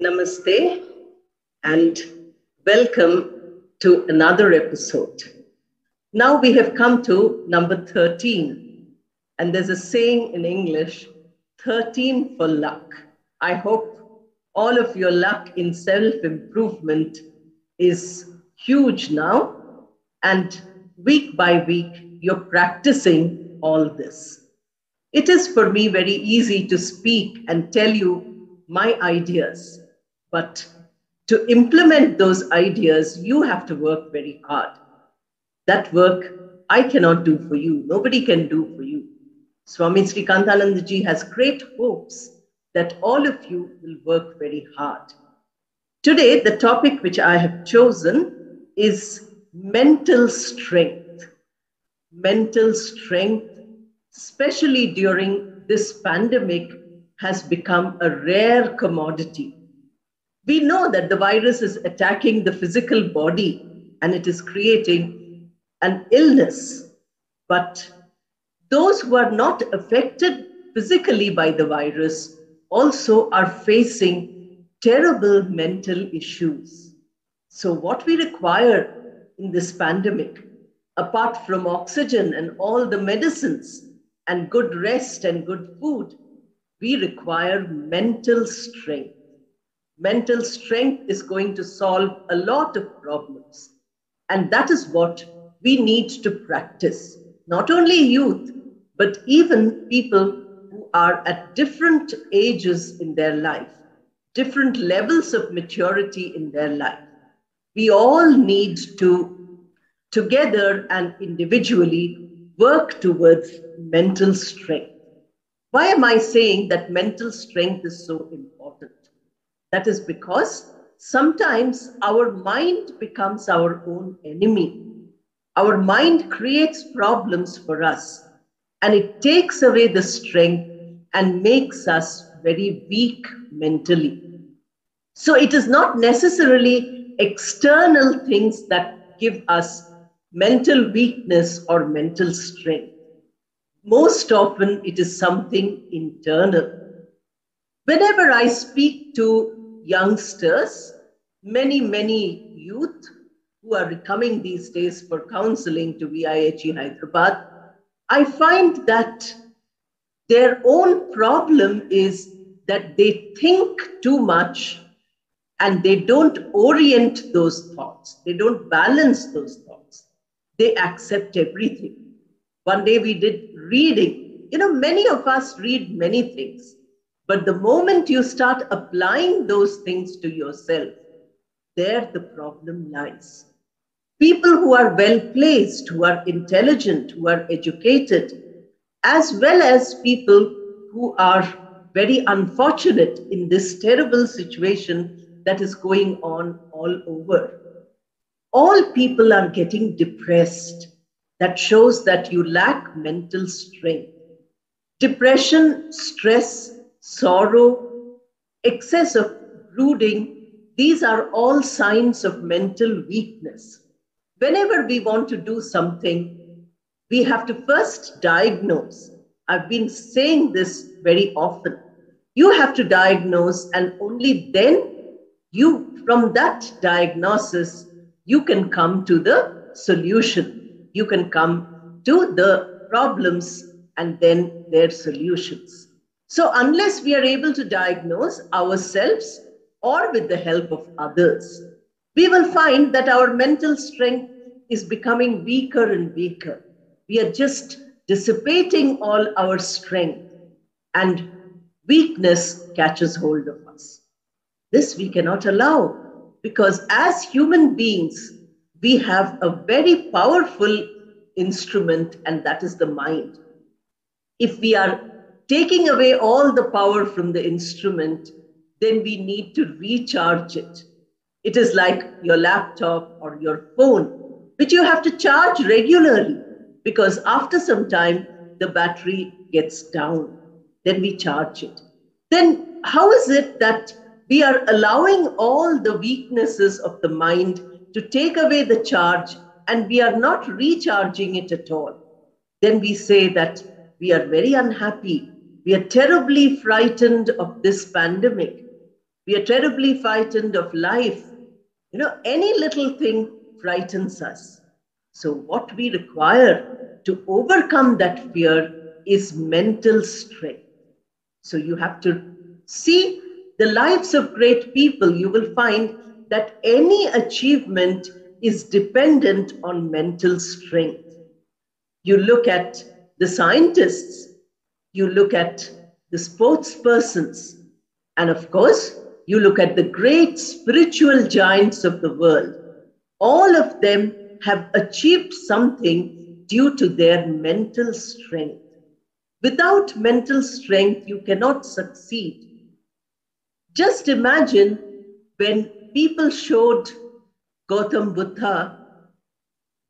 Namaste and welcome to another episode. Now we have come to number 13, and there's a saying in English 13 for luck. I hope all of your luck in self improvement is huge now, and week by week you're practicing all this. It is for me very easy to speak and tell you my ideas, but to implement those ideas, you have to work very hard. That work I cannot do for you. Nobody can do for you. Swami Sri Kantanandaji has great hopes that all of you will work very hard. Today, the topic which I have chosen is mental strength. Mental strength especially during this pandemic, has become a rare commodity. We know that the virus is attacking the physical body and it is creating an illness. But those who are not affected physically by the virus also are facing terrible mental issues. So, what we require in this pandemic, apart from oxygen and all the medicines and good rest and good food, we require mental strength. Mental strength is going to solve a lot of problems. And that is what we need to practice. Not only youth, but even people who are at different ages in their life, different levels of maturity in their life. We all need to, together and individually, work towards mental strength. Why am I saying that mental strength is so important? That is because sometimes our mind becomes our own enemy. Our mind creates problems for us and it takes away the strength and makes us very weak mentally. So it is not necessarily external things that give us mental weakness or mental strength. Most often, it is something internal. Whenever I speak to youngsters, many, many youth who are coming these days for counseling to VIHE Hyderabad, I find that their own problem is that they think too much and they don't orient those thoughts, they don't balance those thoughts they accept everything. One day we did reading. You know, many of us read many things, but the moment you start applying those things to yourself, there the problem lies. People who are well placed, who are intelligent, who are educated, as well as people who are very unfortunate in this terrible situation that is going on all over all people are getting depressed. That shows that you lack mental strength. Depression, stress, sorrow, excess of brooding, these are all signs of mental weakness. Whenever we want to do something, we have to first diagnose. I've been saying this very often. You have to diagnose, and only then you, from that diagnosis, you can come to the solution. You can come to the problems and then their solutions. So, unless we are able to diagnose ourselves or with the help of others, we will find that our mental strength is becoming weaker and weaker. We are just dissipating all our strength, and weakness catches hold of us. This we cannot allow because as human beings, we have a very powerful instrument, and that is the mind. If we are taking away all the power from the instrument, then we need to recharge it. It is like your laptop or your phone, which you have to charge regularly because after some time the battery gets down. Then we charge it. Then, how is it that we are allowing all the weaknesses of the mind to take away the charge and we are not recharging it at all. Then we say that we are very unhappy. We are terribly frightened of this pandemic. We are terribly frightened of life. You know, any little thing frightens us. So, what we require to overcome that fear is mental strength. So, you have to see the lives of great people. You will find that any achievement is dependent on mental strength. You look at the scientists, you look at the sports persons, and of course, you look at the great spiritual giants of the world. All of them have achieved something due to their mental strength. Without mental strength, you cannot succeed. Just imagine when people showed Gautam Buddha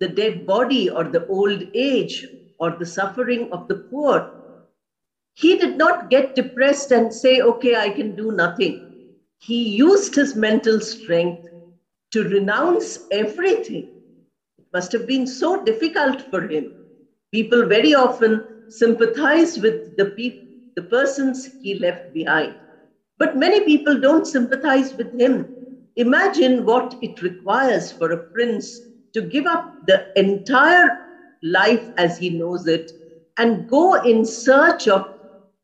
the dead body or the old age or the suffering of the poor, he did not get depressed and say, okay, I can do nothing. He used his mental strength to renounce everything. It must have been so difficult for him. People very often sympathize with the, pe- the persons he left behind. But many people don't sympathize with him. Imagine what it requires for a prince to give up the entire life as he knows it and go in search of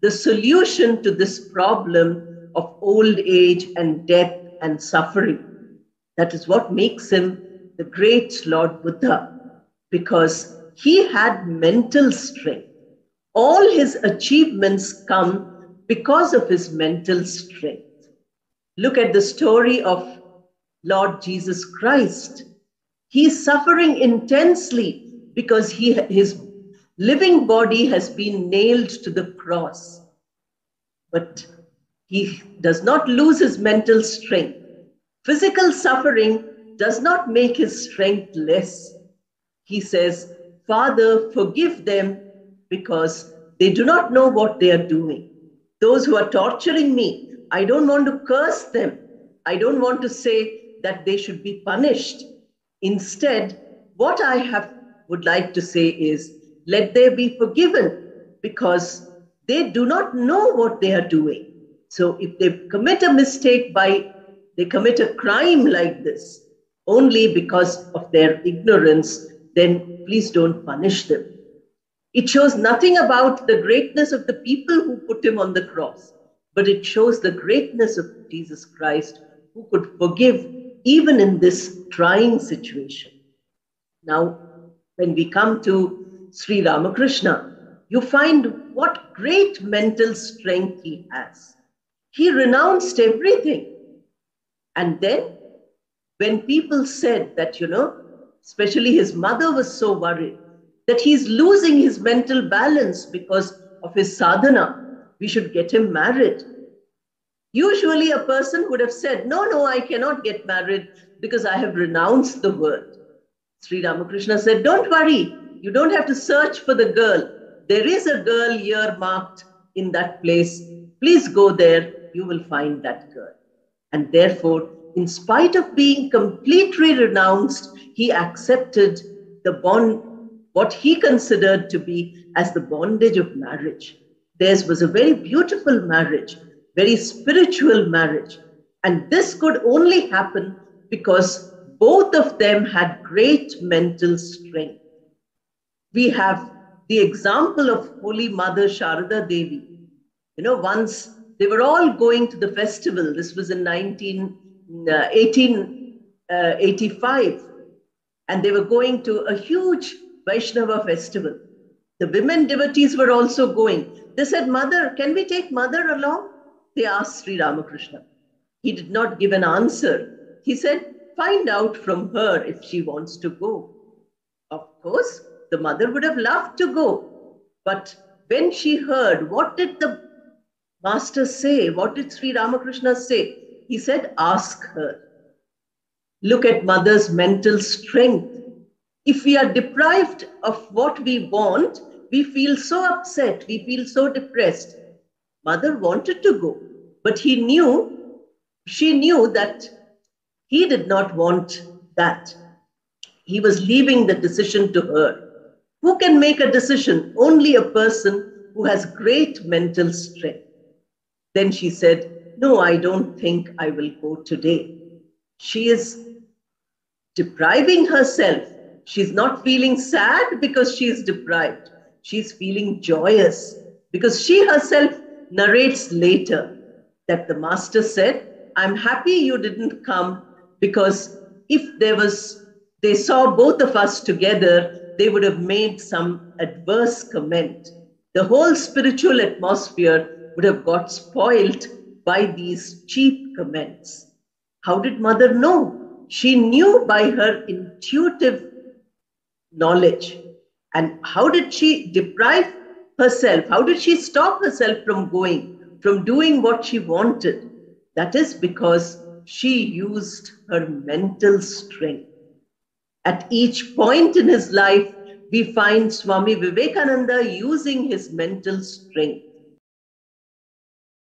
the solution to this problem of old age and death and suffering. That is what makes him the great Lord Buddha, because he had mental strength. All his achievements come because of his mental strength. Look at the story of Lord Jesus Christ. He's suffering intensely because he, his living body has been nailed to the cross. But he does not lose his mental strength. Physical suffering does not make his strength less. He says, Father, forgive them because they do not know what they are doing. Those who are torturing me, I don't want to curse them. I don't want to say that they should be punished. Instead, what I have would like to say is let they be forgiven because they do not know what they are doing. So if they commit a mistake by they commit a crime like this only because of their ignorance, then please don't punish them. It shows nothing about the greatness of the people who put him on the cross, but it shows the greatness of Jesus Christ who could forgive even in this trying situation. Now, when we come to Sri Ramakrishna, you find what great mental strength he has. He renounced everything. And then, when people said that, you know, especially his mother was so worried that he's losing his mental balance because of his sadhana, we should get him married. Usually, a person would have said, No, no, I cannot get married because I have renounced the world. Sri Ramakrishna said, Don't worry, you don't have to search for the girl. There is a girl earmarked in that place. Please go there, you will find that girl. And therefore, in spite of being completely renounced, he accepted the bond, what he considered to be as the bondage of marriage. Theirs was a very beautiful marriage, very spiritual marriage. And this could only happen because both of them had great mental strength. We have the example of Holy Mother Sharada Devi. You know, once they were all going to the festival. This was in 19, uh, 1885. Uh, and they were going to a huge Vaishnava festival. The women devotees were also going. They said, Mother, can we take Mother along? They asked Sri Ramakrishna. He did not give an answer. He said, find out from her if she wants to go. Of course, the mother would have loved to go. But when she heard, what did the master say? What did Sri Ramakrishna say? He said, ask her. Look at mother's mental strength. If we are deprived of what we want, we feel so upset, we feel so depressed. Mother wanted to go, but he knew, she knew that he did not want that. He was leaving the decision to her. Who can make a decision? Only a person who has great mental strength. Then she said, No, I don't think I will go today. She is depriving herself. She's not feeling sad because she is deprived. She's feeling joyous because she herself narrates later that the master said, I'm happy you didn't come because if there was, they saw both of us together, they would have made some adverse comment. The whole spiritual atmosphere would have got spoilt by these cheap comments. How did mother know? She knew by her intuitive knowledge. And how did she deprive herself? How did she stop herself from going, from doing what she wanted? That is because she used her mental strength. At each point in his life, we find Swami Vivekananda using his mental strength.